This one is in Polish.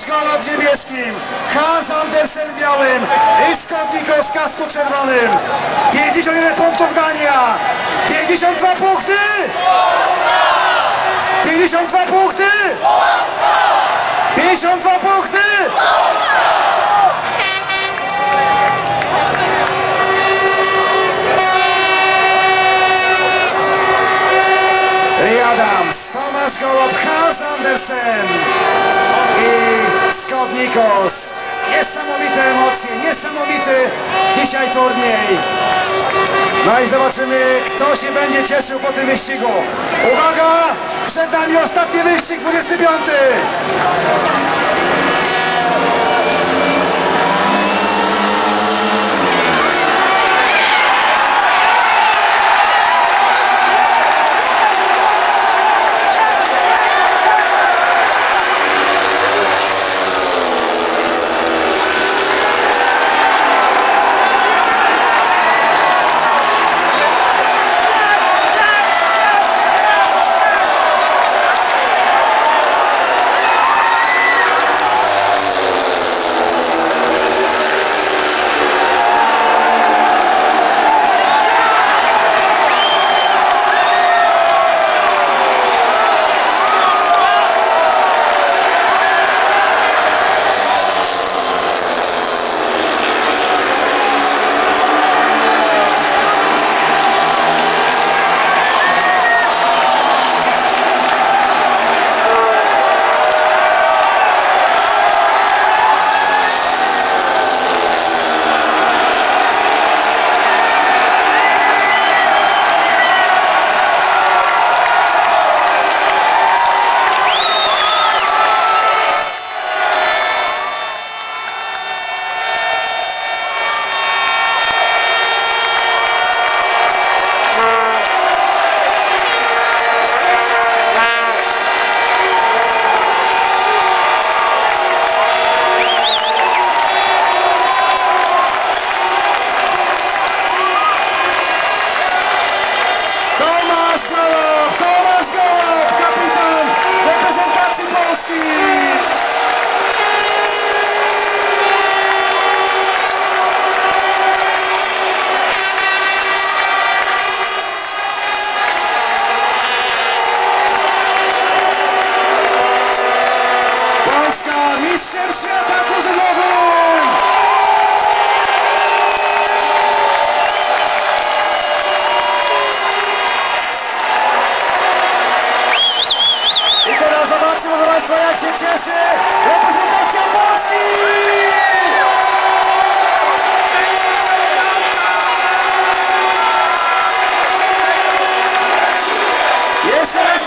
Golo w niebieskim, Hans Andersen w białym i Scott Nichols w kasku czerwonym. 51 punktów Dania, 52 punkty! 52 punkty! 52 punkty! Adams, Golob, Hans Andersen i Scott. Niesamowite emocje, niesamowity dzisiaj turniej. No i zobaczymy, kto się będzie cieszył po tym wyścigu. Uwaga! Przed nami ostatni wyścig, 25. Polska, mistrzem świata kuzynowym! I teraz zobaczcie, proszę Państwa, jak się cieszy reprezentacja Polski! Jeszcze raz